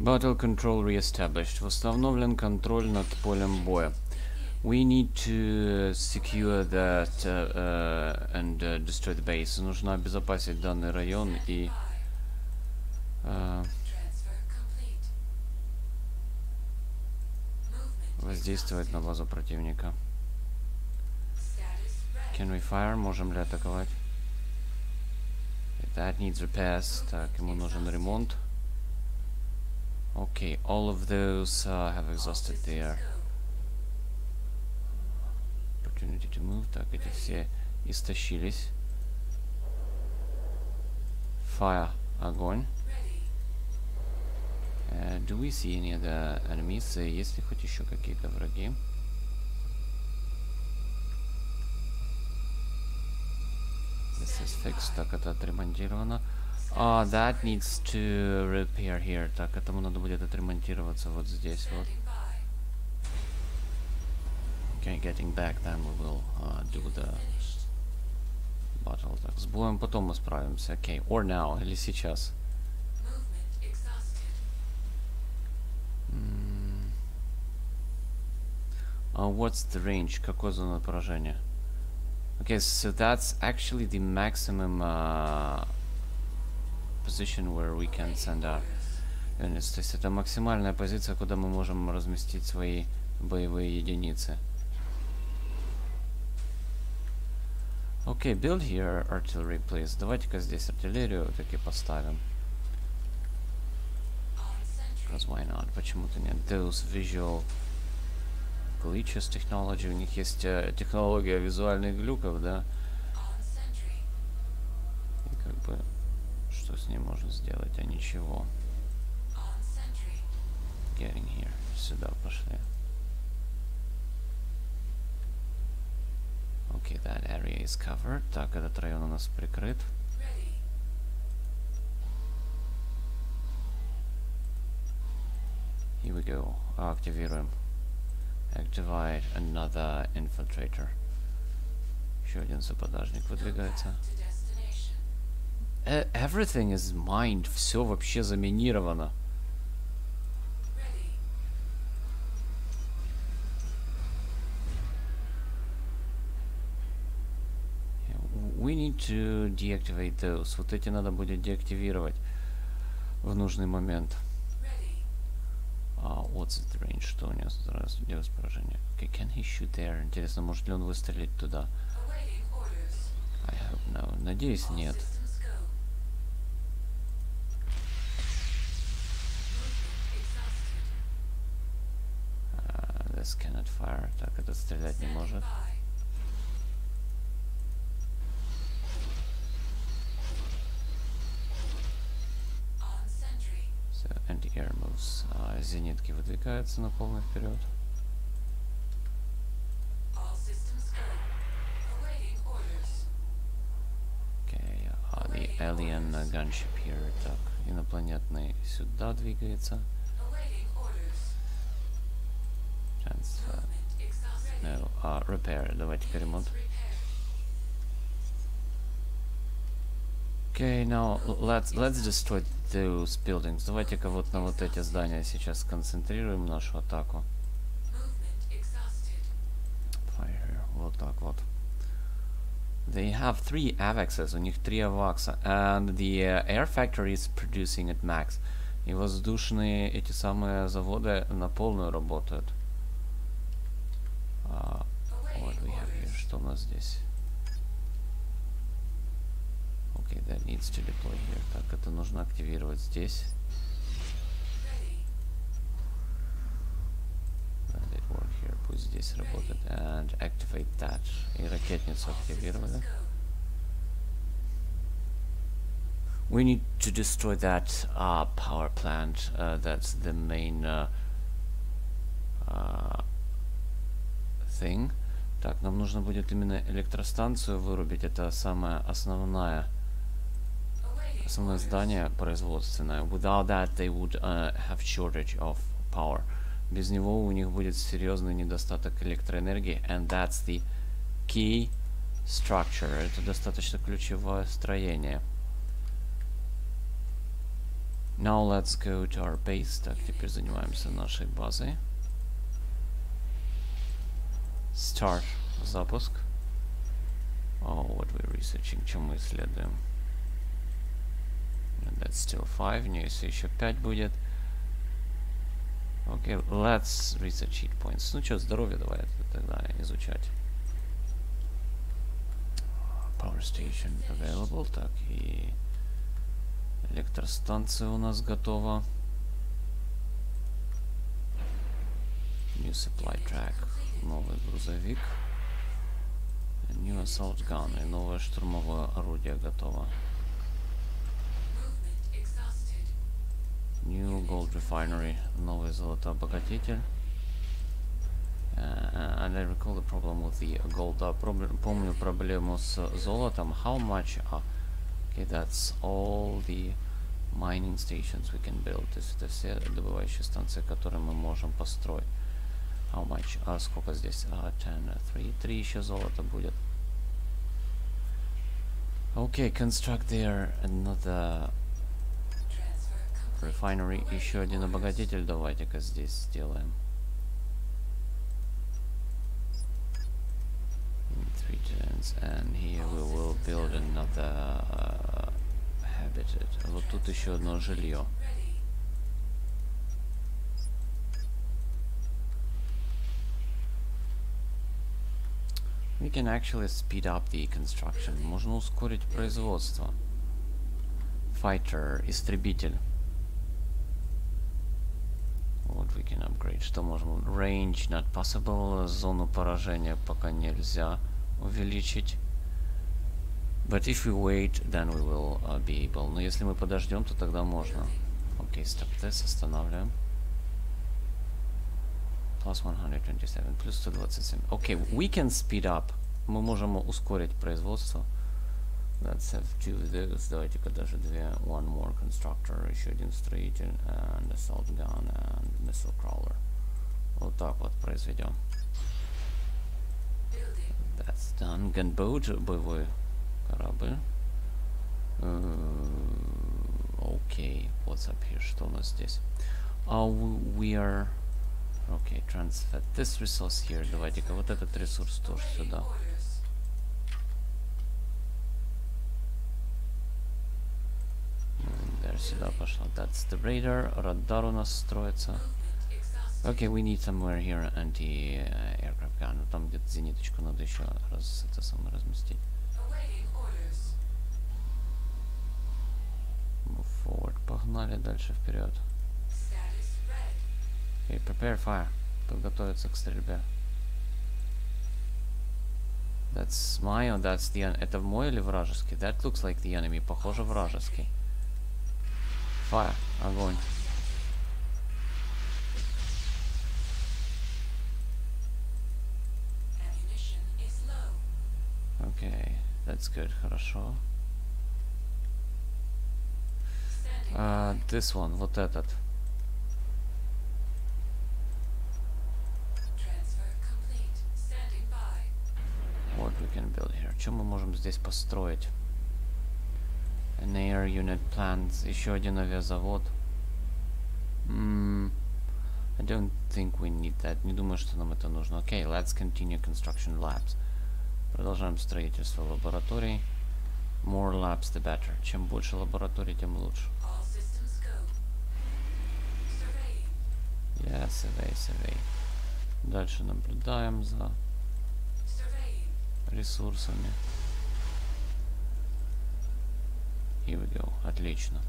Battle control reestablished. Восстановлен контроль над полем боя. We need to secure that uh, uh, and uh, destroy the base. Нужно обезопасить данный район и uh, воздействовать на базу противника. Can we fire? Можем ли атаковать? That needs repairs. Так, ему нужен ремонт. Okay, all of those uh, have exhausted their opportunity to move. Так, эти все истощились. Fire. Огонь. Ready. Uh, do we see any other enemies? Uh, есть ли хоть еще какие-то враги? This is fixed. Так, это отремонтировано. Ah, that needs to repair here. Так, этому надо будет отремонтироваться вот здесь вот. Standing by. Okay, getting back, then we will uh, do the battle. Так, с боем потом мы справимся. Okay, or now, или сейчас. Movement exhausted. М. Uh, what's the range? Какой зона поражения? Okay, so that's actually the maximum uh, position where we can send our units. То есть это максимальная позиция, куда мы можем разместить свои боевые единицы. Okay, build here artillery, please. Давайте-ка здесь артиллерию таки поставим. Because why not? Почему-то нет. Those visual glitches technology. У них есть э, технология визуальных глюков, да? И как бы что с ней можно сделать? А ничего. Getting here. Сюда пошли. Okay, that area is covered. Так, этот район у нас прикрыт. Here we go. Активируем. Activate another infiltrator. Еще один саподажник выдвигается. Э, Everything is mined. Все вообще заминировано. W- We need to deactivate those. Вот эти надо будет деактивировать в нужный момент. А, what's the range? Что у него зараз делать поражение? Okay, can he shoot there? Интересно, может ли он выстрелить туда? I hope no. Надеюсь, нет. systems go. Movement exhausted. Uh, this cannot fire. Так, этот стрелять не может. anti-air moves. А, зенитки выдвигаются на полный вперед. Okay, а the alien uh, gunship here. Так, инопланетный сюда двигается. Transfer. Movement exhausted. No, а, repair. Давайте-ка ремонт. Repair. Okay, now l- let's let's destroy those buildings. Давайте-ка вот на вот эти здания сейчас сконцентрируем нашу атаку. Movement exhausted. Fire. Вот так вот. They have three AVAXs, у них три авакса, and the uh, air factory is producing at max. И воздушные эти самые заводы на полную работают. А, what Awaiting we have here? orders. Что у нас здесь? Okay, that needs to deploy here. Так, это нужно активировать здесь. Ready. Let it work here. Пусть здесь работает. And activate that. И ракетницу All активировали. systems go. We need to destroy that uh, power plant. Uh, that's the main uh, uh, thing. Так, нам нужно будет именно электростанцию вырубить. Это самое основное, основное здание производственное. Without that, they would uh, have shortage of power. Без него у них будет серьезный недостаток электроэнергии. And that's the key structure. Это достаточно ключевое строение. Now let's go to our base. Так, теперь занимаемся нашей базой. Start. Запуск. Oh, what we're researching, чем мы исследуем. And that's still 5, не, если еще 5 будет. Okay, let's research hit points. Ну что, здоровье давай тогда изучать. Power station available. Так, и электростанция у нас готова. New supply track. Новый грузовик. New assault gun. И новое штурмовое орудие готово. New Gold Refinery, новый золотообогатитель. Uh, and I recall the problem with the gold. Да, проблем- помню проблему с золотом. How much? А, okay, that's all the mining stations we can build. То есть это все добывающие станции, которые мы можем построить. How much? А сколько здесь? А, 10, 3, 3 еще золота будет. Okay, construct there another Transfer complete. Refinery, еще один обогатитель давайте-ка здесь сделаем. In three turns, and here we will build another uh, habitat. Вот тут еще одно жилье. Ready. We can actually speed up the construction. Можно ускорить производство. Fighter, истребитель. Вот we can upgrade. Что можем? Range not possible. Зону поражения пока нельзя увеличить. But if we wait, then we will uh, be able. Но если мы подождем, то тогда можно. Окей, stop this. Останавливаем. Plus 127, плюс 127. Окей, we can speed up. Мы можем ускорить производство. Let's have two of those. Давайте-ка даже две. One more constructor, еще один строитель, and assault gun, and missile crawler. Вот так вот произведем. Building. That's done. Gunboat, боевой корабль. Э, Окей, what's up here? Что у нас здесь? Oh, we are... Okay, transfer this resource here. Давайте-ка вот этот ресурс тоже сюда. There, сюда пошла. That's the radar. Радар у нас строится. Exhausted. Okay, we need somewhere here anti-aircraft gun. Ну, там где-то зениточку надо еще раз, это самое разместить. Move forward. Погнали дальше вперед. Okay, prepare fire. Подготовиться к стрельбе. That's my or that's the Это мой или вражеский? That looks like the enemy. Похоже, вражеский. Fire. Огонь. Low. Okay, that's good. Хорошо. Uh, this one, вот этот. Transfer complete. Standing by. What we can build here. Что мы можем здесь построить? An air unit plant. Еще один авиазавод. М, I don't think we need that. Не думаю, что нам это нужно. Okay, let's continue construction labs. Продолжаем строительство лабораторий. More labs, the better. Чем больше лабораторий, тем лучше. Yeah, survey, survey. Дальше наблюдаем за. Ресурсами. Here we go. Отлично.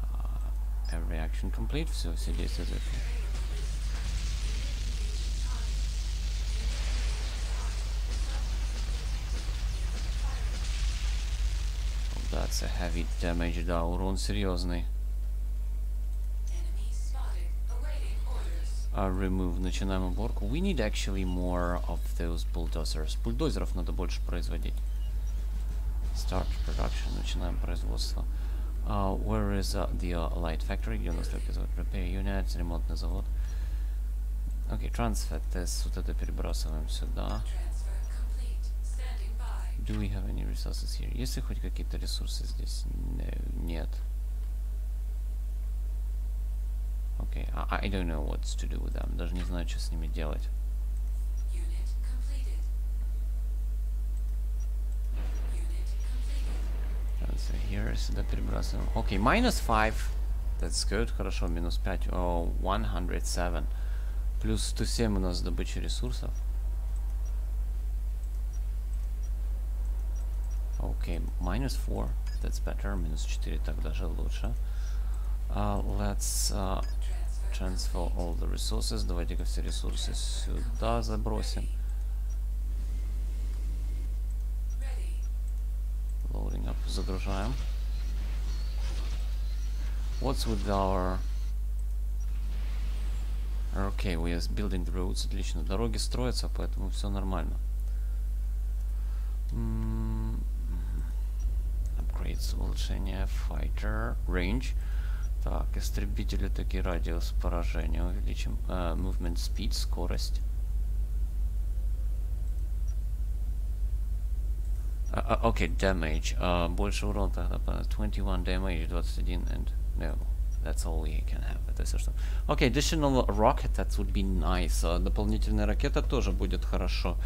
А, Every action complete. Все, все действия завершены. That's a heavy damage, да, урон серьезный. Uh, remove, начинаем уборку. We need actually more of those bulldozers. Бульдозеров надо больше производить. Start production, начинаем производство. Uh, where is uh, the uh, light factory? Где у нас только завод? Repair units, ремонтный завод. Окей, okay, transfer this, вот это перебрасываем сюда. Transfer complete. Standing by. Do we have any resources here? Есть ли хоть какие-то ресурсы здесь? No, нет. Окей, I, I don't know what to do with them. Даже не знаю, что с ними делать. Unit completed. Unit completed. Let's see, here сюда перебрасываем. Окей, minus 5. That's good. Хорошо, минус 5. О, 107. Плюс 107 у нас добыча ресурсов. Окей, minus 4. That's better. Минус 4 так даже лучше. Uh, let's uh, Transfer. transfer all the resources. Давайте-ка все ресурсы сюда забросим. Ready. Loading up, загружаем. What's with our... Okay, we are building the roads, отлично. Дороги строятся, поэтому все нормально. М, Upgrades, улучшение, fighter, range. Так, истребители такие радиус поражения увеличим. Э, movement speed, скорость. А, а, Окей, damage. А, больше урона тогда. по- 21 damage, 21 and... No, that's all we can have. Это все что. Окей, additional rocket, that would be nice. А, дополнительная ракета тоже будет хорошо.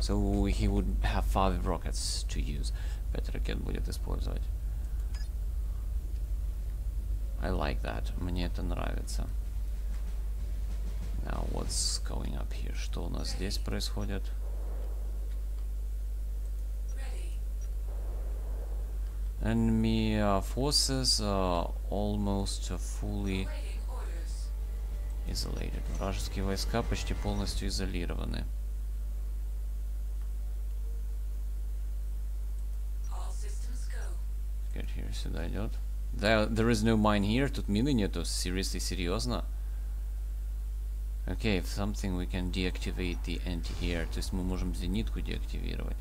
So he would have five rockets to use. Пять ракет будет использовать. I like that. Мне это нравится. Now what's going up here? Что у нас здесь происходит? Enemy uh, forces are almost uh, fully isolated. Вражеские войска почти полностью изолированы. Get here, сюда идет. There, there is no mine here. Тут мины нету. Seriously, серьезно? Okay, if something we can deactivate the anti-air. То есть мы можем зенитку деактивировать.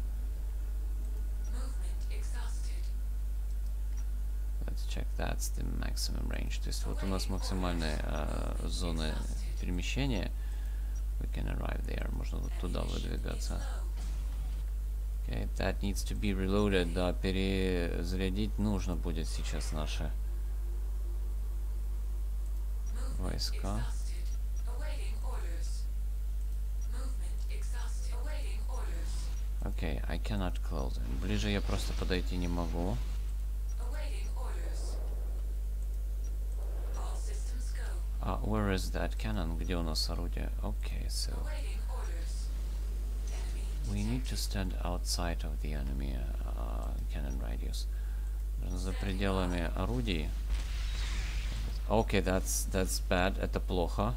Let's check. That's the maximum range. То есть вот у нас максимальная э, зона перемещения. We can arrive there. Можно вот туда выдвигаться. Okay, that needs to be reloaded. Да, перезарядить нужно будет сейчас наши войска. Окей, I cannot close it. Ближе я просто подойти не могу. А where is that cannon? Где у нас орудие? Okay, so we need to stand outside of the enemy uh, cannon radius. За пределами орудий. Okay, that's that's bad. Это плохо.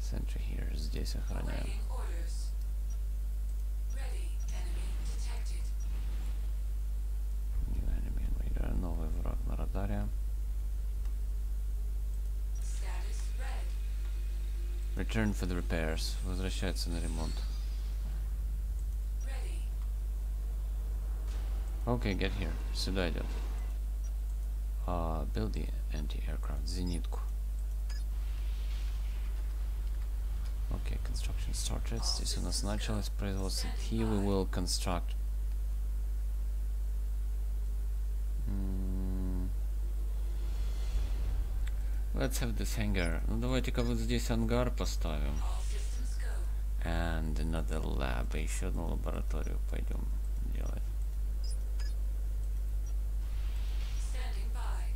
Sentry here. Здесь охраняем. awaiting orders. Ready. Enemy detected. New enemy on radar. Новый враг на радаре. Return for the repairs. Возвращается на ремонт. Ready. Okay, get here. Сюда идет. Uh, build the anti-aircraft. Зенитку. Okay, construction started. Здесь у нас началось производство. Here we will construct. М, Let's have this hangar. Ну давайте-ка вот здесь ангар поставим. All systems go. And another lab. И еще одну лабораторию пойдем делать. Standing by.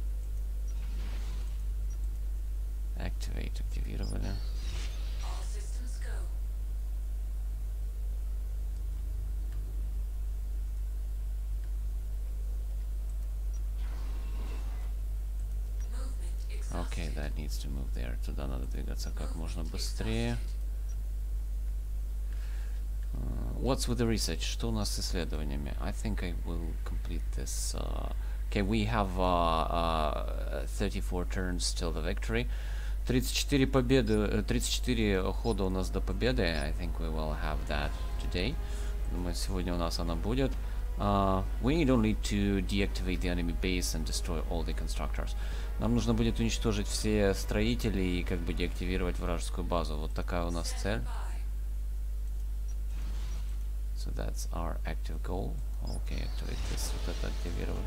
Activate. Активировали. needs to move there. Туда надо двигаться как можно быстрее. Uh, what's with the research? Что у нас с исследованиями? I think I will complete this. Uh, okay, we have uh, uh, 34 turns till the victory. 34 победы, э, 34 хода у нас до победы. I think we will have that today. Думаю, сегодня у нас она будет. Uh, we need only to deactivate the enemy base and destroy all the constructors. Нам нужно будет уничтожить все строители и как бы деактивировать вражескую базу. Вот такая у нас цель. So that's our active goal. Okay, activate this. Вот это активировали.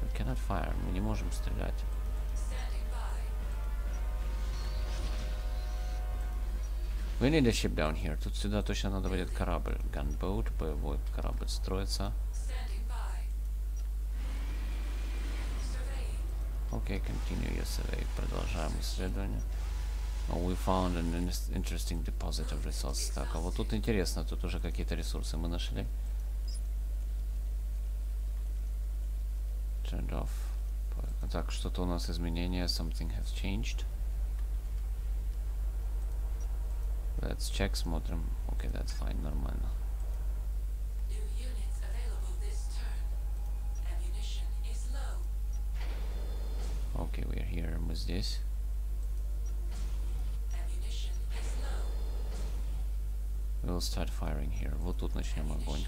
We cannot fire. Мы не можем стрелять. We need a ship down here. Тут сюда точно надо будет корабль. Gunboat, боевой корабль строится. Standing by. Окей, continue your survey. Продолжаем исследование. Oh, we found an in- interesting deposit of resources. Так, а вот тут интересно, тут уже какие-то ресурсы мы нашли. Turned off. Так, что-то у нас изменения. Something has changed. Let's check, смотрим. Окей, that's fine, нормально. New units available this turn. Ammunition is low. Окей, we're here, мы здесь. We'll start firing here. Вот тут начнем огонь.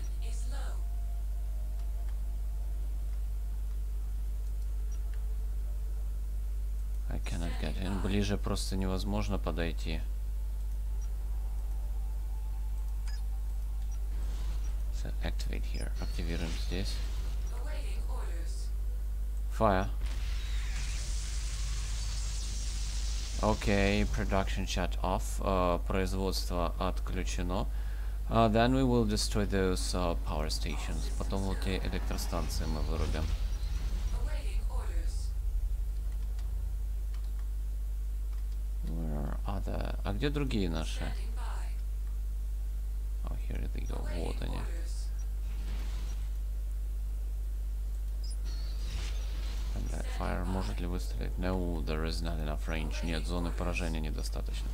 I cannot get in. Ближе просто невозможно подойти. So activate here. Активируем здесь. Fire. Окей, production shut off. Uh, производство отключено. Uh, then we will destroy those uh, power stations. Потом вот эти электростанции мы вырубим. Awaiting orders. Where are the... А где другие наши? Standing by. Oh, here they go. Вот Awaiting они. Fire может ли выстрелить? No, there is not enough range. Нет, зоны поражения недостаточно.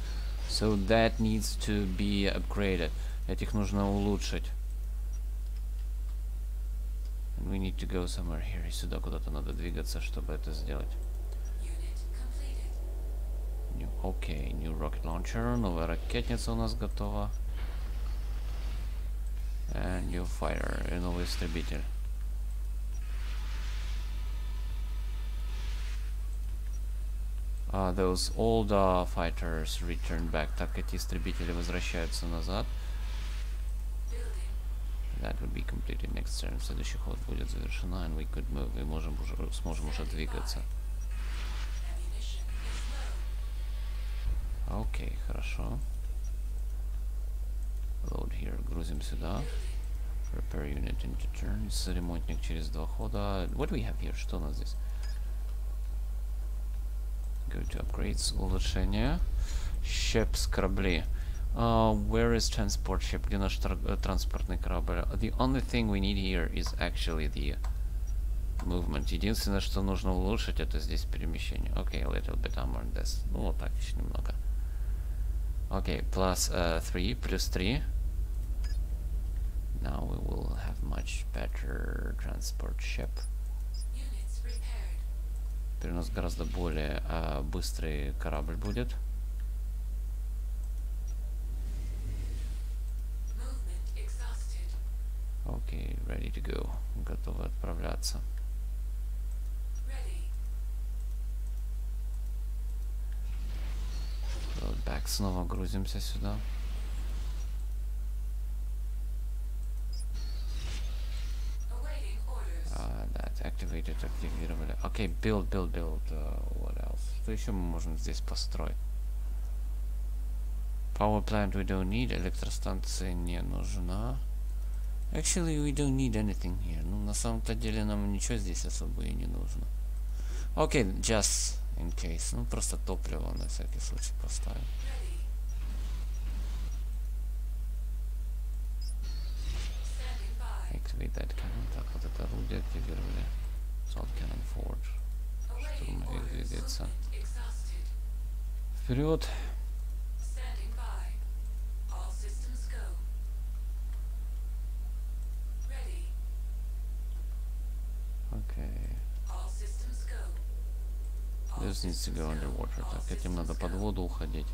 So that needs to be upgraded. Этих нужно улучшить. And we need to go somewhere here. И сюда куда-то надо двигаться, чтобы это сделать. New, окей, new rocket launcher. Новая ракетница у нас готова. And new fighter. И новый истребитель. Uh, those old uh, fighters return back. Так, эти истребители возвращаются назад. Building. That would be completed next turn. Следующий ход будет завершена, and we could move. И можем уже, сможем уже двигаться. Ammunition is low. Окей, хорошо. Load here. Грузим сюда. Repair unit into turns. Ремонтник через два хода. What do we have here? Что у нас здесь? Go to upgrades. Улучшение. Ships, корабли. Uh, where is transport ship? Где наш тр- э, транспортный корабль? The only thing we need here is actually the movement. Единственное, что нужно улучшить, это здесь перемещение. Окей, a little bit armor on this. Ну, вот так еще немного. Окей, plus uh, 3, плюс 3. Now we will have much better transport ship. Теперь у нас гораздо более а, быстрый корабль будет. Окей, ready to go. Готовы отправляться. Back. Снова грузимся сюда. Awaiting orders. А, да, activated, активировали. Окей, build, build, build. uh, what else? Что еще мы можем здесь построить? Power plant we don't need. Электростанция не нужна. Actually, we don't need anything here. Ну, на самом-то деле нам ничего здесь особо и не нужно. Окей, just in case. Ну, просто топливо на всякий случай поставим. Activate that. Так, вот это орудие активировали. Forge. Awaiting Штурмовик двигается. Вперед! Окей. This needs to Так, этим надо под воду уходить.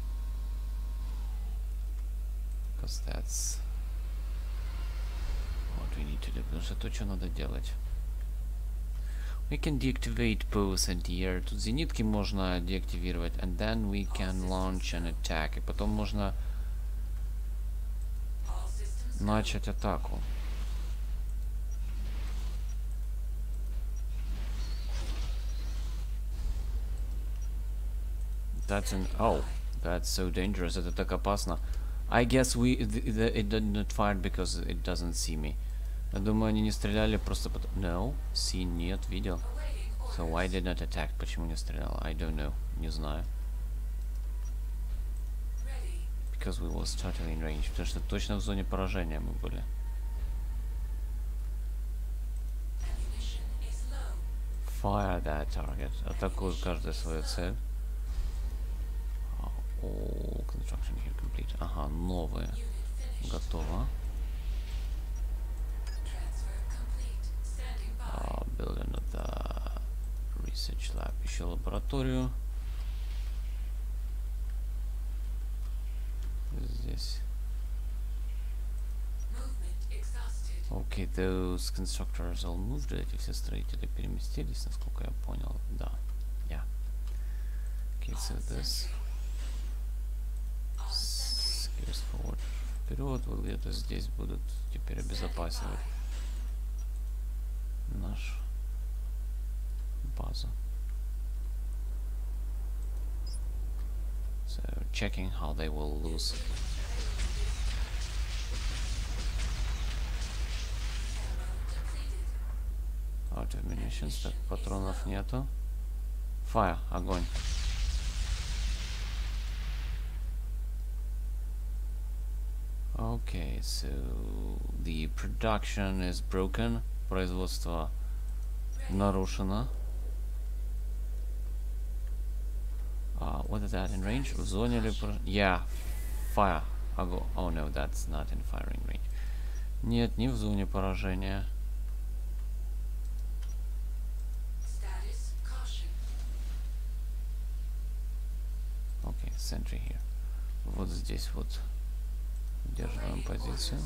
Because that's what we need to do. Потому что то, что надо делать. We can deactivate both anti-air. Тут зенитки можно деактивировать. And then we can launch an attack. И потом можно начать атаку. That's an oh, that's so dangerous. Это так опасно. I guess we th th it did not fire because it doesn't see me. Я думаю, они не стреляли просто потому... No, see, нет, видел. So why did not attack? Почему не стрелял? I don't know. Не знаю. Because we was totally in range. Потому что точно в зоне поражения мы были. Fire that target. Атакуют каждую свою цель. А, All construction here complete. Ага, новые. Готово. Еще лабораторию. Здесь. Exhausted. Okay, those constructors all moved. Эти все строители переместились, насколько я понял. Да. Yeah. Okay, so this. Gears forward. Вперед, вот где-то здесь будут теперь обезопасивать наш базу. checking how they will lose. Ammo depleted. Out of munitions, так патронов нету. Fire, огонь. Okay, so the production is broken. Производство нарушено. Uh, what is that in range? В зоне ли... пор- Yeah, fire. Огонь. Oh no, that's not in firing range. Нет, не в зоне поражения. Окей, sentry here. Вот здесь вот удерживаем позицию.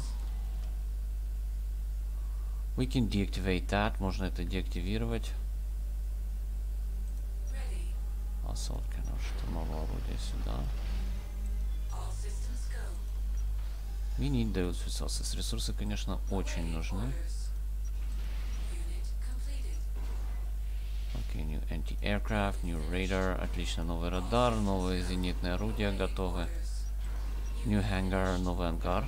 We can deactivate that. Можно это деактивировать. Ready. Cannon, штурмовое орудие сюда. We need those. Ресурсы, конечно, очень нужны. Окей, new anti-aircraft, new radar. Отлично, новый радар, новые зенитные орудия готовы. New hangar, новый ангар.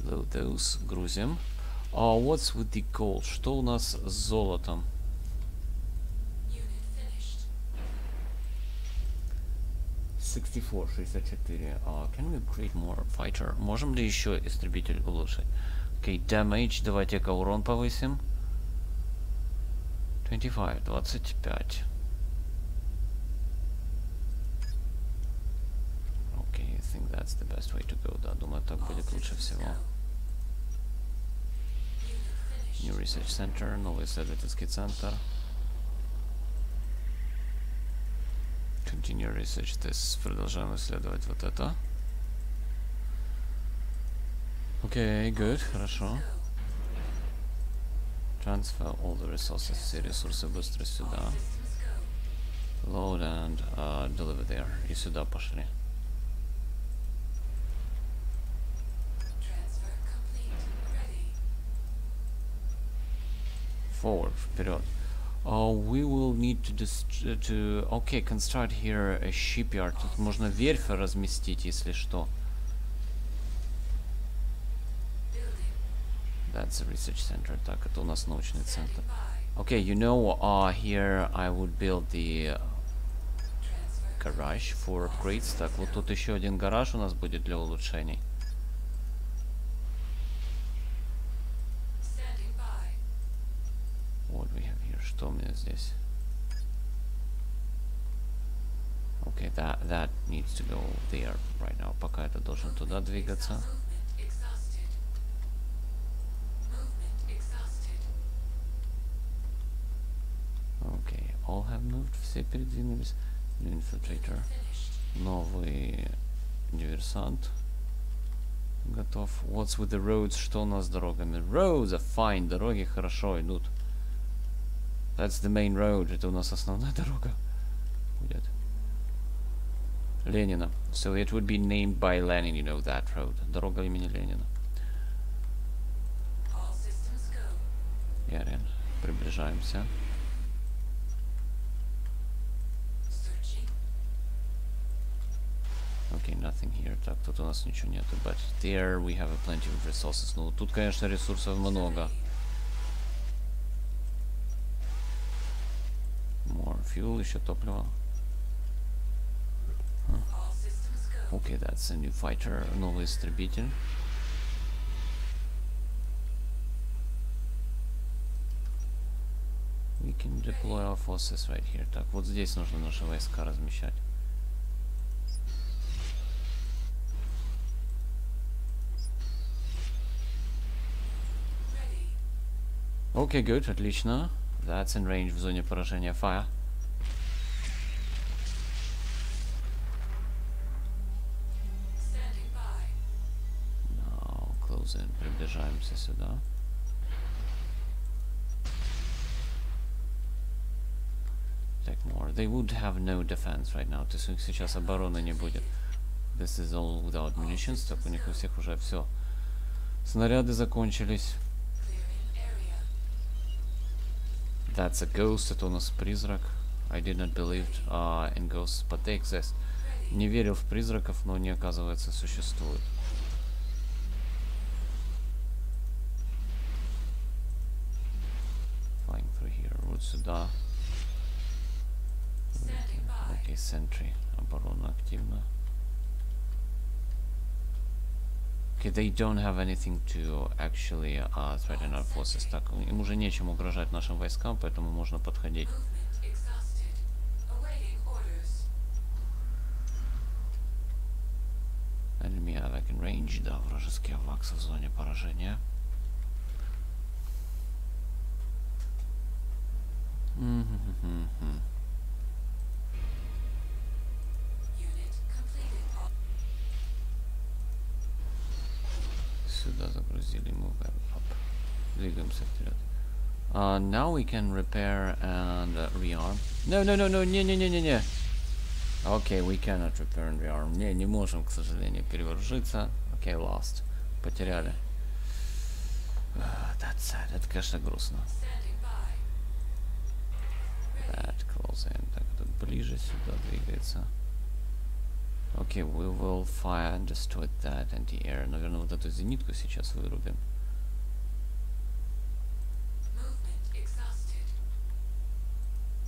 Load those, грузим. Uh, what's with the gold? Что у нас с золотом? Unit finished. 64, 64. Uh, can we create more fighter? Можем ли еще истребитель улучшить? Окей, damage, давайте-ка урон повысим. 25, 25. Окей, I think that's the best way to go. Да, думаю, так All будет лучше systems всего. go. Unit New finished. Research Center, новый исследовательский центр. Continue Research This. Продолжаем исследовать вот это. Окей, good, хорошо. Transfer all the resources, все ресурсы быстро сюда. Load and uh, deliver there. И сюда пошли. Forward, вперед. Uh, we will need to dist- uh, to okay construct here a shipyard. Тут можно верфь разместить, если что. Building. That's a research center. Так, это у нас научный центр. Standing by. Okay, you know, uh, here I would build the uh, Transfer. garage for upgrades. Так, вот тут еще один гараж у нас будет для улучшений. Что у меня здесь? Okay, that that needs to go there right now. Пока это должен туда двигаться. Movement exhausted. Movement exhausted. Okay, all have moved. Все передвинулись. New infiltrator. Finished. Новый диверсант. Готов. What's with the roads? Что у нас с дорогами? Roads are fine. Дороги хорошо идут. That's the main road. Это у нас основная дорога будет. Ленина. So it would be named by Lenin, you know, that road. Дорога имени Ленина. All systems go. Яриан. Приближаемся. Searching. Окей, nothing here. Так, тут у нас ничего нету. But there we have a plenty of resources. Ну, тут, конечно, ресурсов много. More Fuel, еще топливо. All systems go. Окей, that's a new fighter. Новый истребитель. We can deploy our forces right here. Так, вот здесь нужно наши войска размещать. Окей, good, отлично. That's in range в зоне поражения fire. In, приближаемся сюда. Take more. They would have no defense right now. То есть у них сейчас обороны не будет. This is all without munitions. Так у них у всех уже все. Снаряды закончились. That's a ghost. Это у нас призрак. I did not believe uh, in ghosts, but they exist. Не верил в призраков, но они, оказывается, существуют. Вот сюда. Окей, sentry. Оборона активна. Okay, they don't have anything to actually uh, threaten our forces. Так, им уже нечем угрожать нашим войскам, поэтому можно подходить. Enemy AVAC in range. Да, вражеские аваксы в зоне поражения. Мгм-хм-хм-хм. Unit completed. All Сюда загрузили, move up. Двигаемся вперед. Uh, now we can repair and uh, rearm. No, no, no, no, не-не-не-не-не. Okay, we cannot repair and rearm. Не, не можем, к сожалению, перевооружиться. Okay, lost. Потеряли. Ah, that's sad. Это, конечно, грустно. standing by. That close in. Так, тут ближе сюда двигается. Окей, we will fire and destroy that anti-air. Наверное, вот эту зенитку сейчас вырубим. Movement exhausted.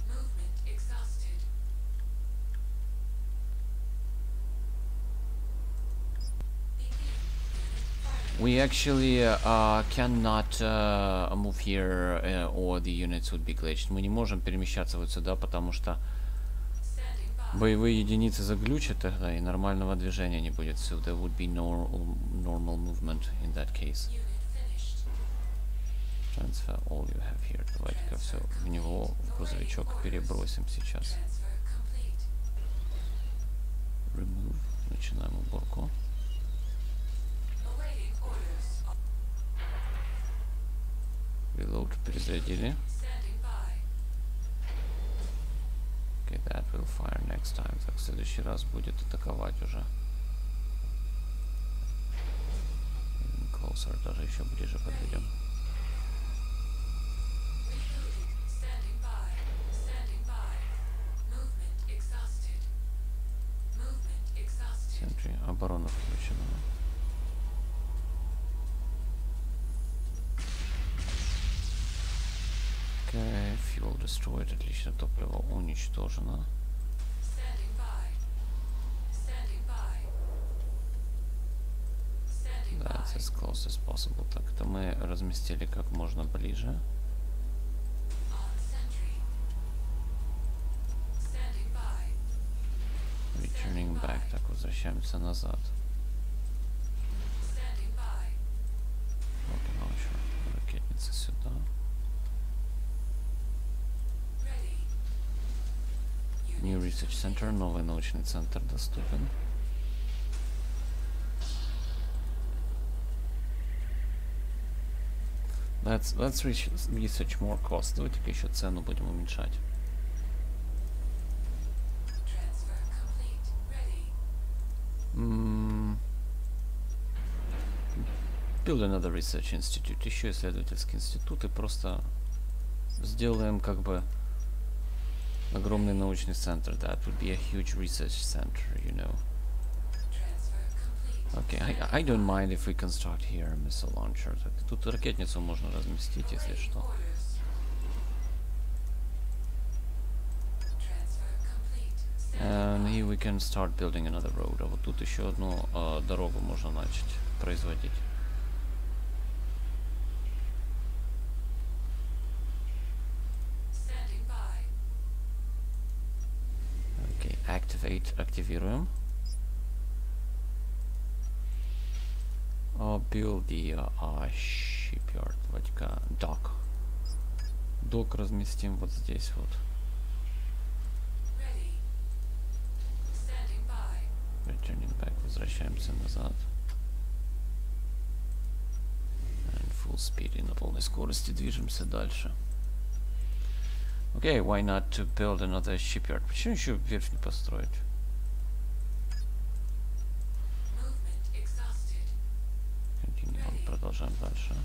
Movement exhausted. Begin. Unit firing. We actually uh, cannot uh, move here uh, or the units would be glitched. Мы не можем перемещаться вот сюда, потому что боевые единицы заглючат тогда и нормального движения не будет. So there would be no normal movement in that case. Transfer all you have here. Давайте-ка все в него, грузовичок перебросим сейчас. Remove. Начинаем уборку. Reload. Перезарядили. Okay, that will fire next time. Так, в следующий раз будет атаковать уже. Even closer, даже еще ближе подведем. Reloading. Standing by. Destroyed. Отлично, топливо уничтожено. Standing by. Standing by. Standing That's as close as possible. Так, это мы разместили как можно ближе. Returning back. Так, возвращаемся назад. научный центр доступен. Let's, let's research more cost. Давайте-ка еще цену будем уменьшать. М-м-м. Build another research institute. Еще исследовательский институт и просто сделаем как бы огромный научный центр. That would be a huge research center, you know. Transfer complete. Okay, I, I don't mind if we construct here a missile launcher. Так, Тут ракетницу можно разместить, если Awaiting что. orders. Transfer complete. And here we can start building another road. А вот тут еще одну а, дорогу можно начать производить. Activate, активируем. Uh, build the uh, shipyard, давайте-ка, dock. Док разместим вот здесь вот. Returning back, возвращаемся назад. And full speed и на полной скорости движемся дальше. Okay, why not to build another shipyard? Почему еще верфь не построить? Movement exhausted. Continue on, продолжаем дальше.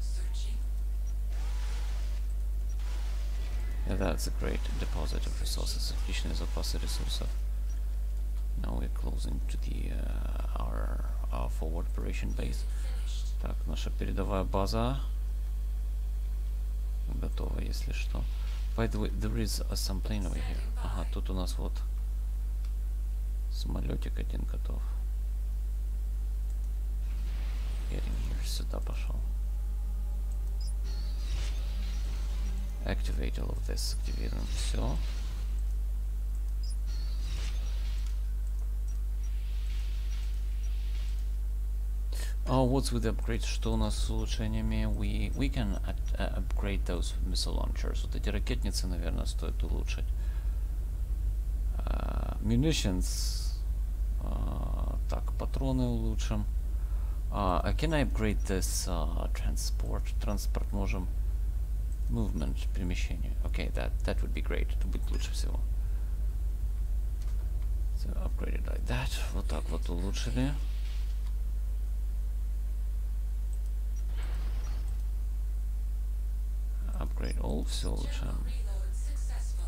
Searching. Yeah, that's a great deposit of resources. Отличные запасы ресурсов. Now we're closing to the uh, our, our forward operation base. Finished. Так, наша передовая база Готова, если что. By the way, there is uh, some plane over here. Ага, тут у нас вот самолетик один готов. Getting here, сюда пошел. Activate all of this. Активируем все. Oh, what's with the upgrades? Что у нас с улучшениями? We, we can at, uh, upgrade those missile launchers. Вот эти ракетницы, наверное, стоит улучшить. Uh, munitions. Uh, так, патроны улучшим. Uh, can I upgrade this uh, transport? Транспорт можем. Movement, перемещение. Okay, that, that would be great. Это будет лучше всего. So, upgraded like that. Вот так вот улучшили. Upgrade all, successful.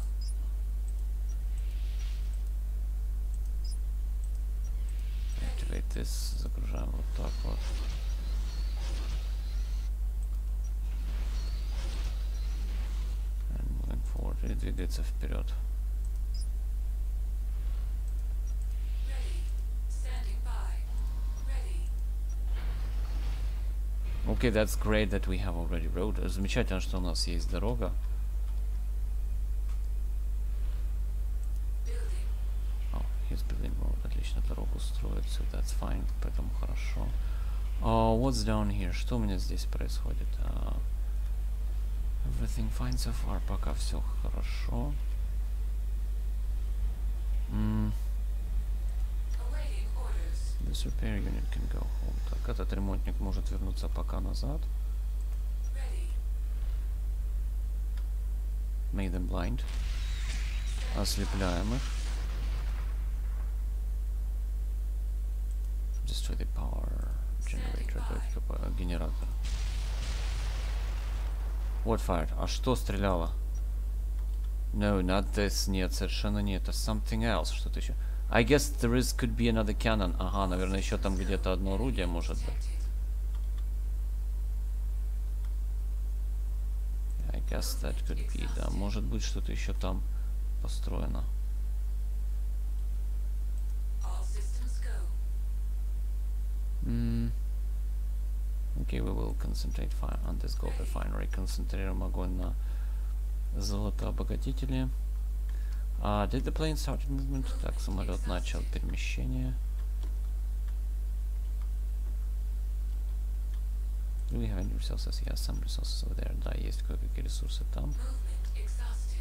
Activate this, загружаем вот так вот. And moving forward, и двигается вперед. Ready. Standing by. Ready. Okay, that's great that we have already road. Э, Замечательно, что у нас есть дорога. Oh, he's building road. Отлично, дорогу строит, so that's fine, поэтому хорошо. Oh, what's down here? Что у меня здесь происходит? А, everything fine so far, пока все хорошо. Orders. This repair unit can go home. Так, этот ремонтник может вернуться пока назад. Make them blind. Ослепляем их. Destroy the power generator. Давайте-ка по- генератор. What fired? А что стреляло? No, not this. Нет, совершенно нет. Это something else. Что-то еще. I guess there is could be another cannon. Ага, наверное, еще там где-то одно орудие может быть. I guess that could be, да. Может быть, что-то еще там построено. М. Okay, we will concentrate fi- on this gold refinery. Концентрируем огонь на золотообогатители. Uh, did the plane start movement? Так, самолет начал перемещение. Do we have any resources? Yes, some resources over there. Да, есть кое-какие ресурсы там. Movement exhausted.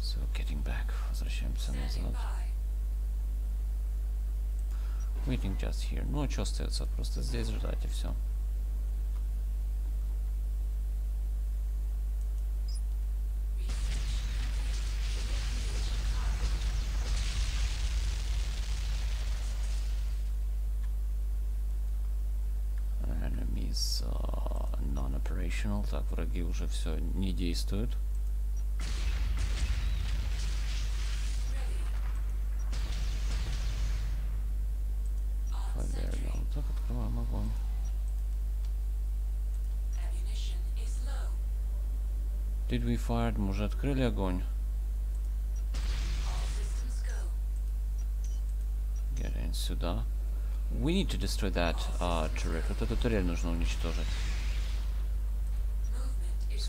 So, getting back. Возвращаемся Standing назад. by. Waiting just here. Ну, а что остается? Просто здесь ждать и все. Так, враги уже все не действуют. Да, вот так открываем огонь. Did we fire? Мы уже открыли огонь. Get in сюда. We need to destroy that uh, turret. Вот эту турель нужно уничтожить.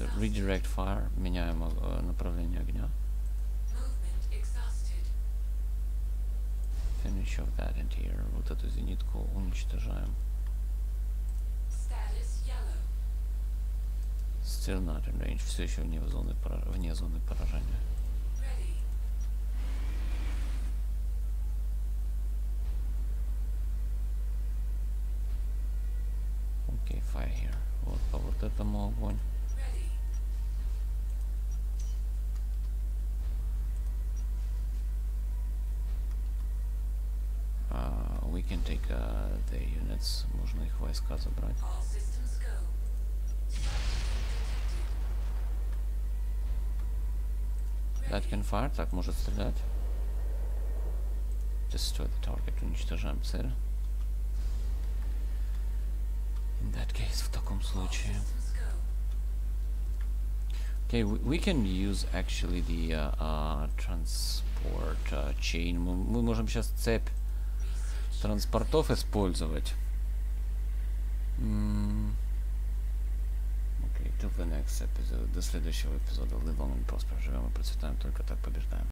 Redirect fire. Меняем э, направление огня. Finish of that interior. Вот эту зенитку уничтожаем. Still not in range. Все еще вне зоны, вне зоны поражения. uh, the units. Можно их войска забрать. All systems go. That can fire. Так, может стрелять. Destroy the target. Уничтожаем цель. In that case, в таком случае. Systems go. Okay, we, we can use actually the uh, uh, transport uh, chain. Мы, мы можем сейчас цепь транспортов использовать. Окей, till the next episode. До следующего эпизода. Live long and prosper. Живем и процветаем, только так побеждаем.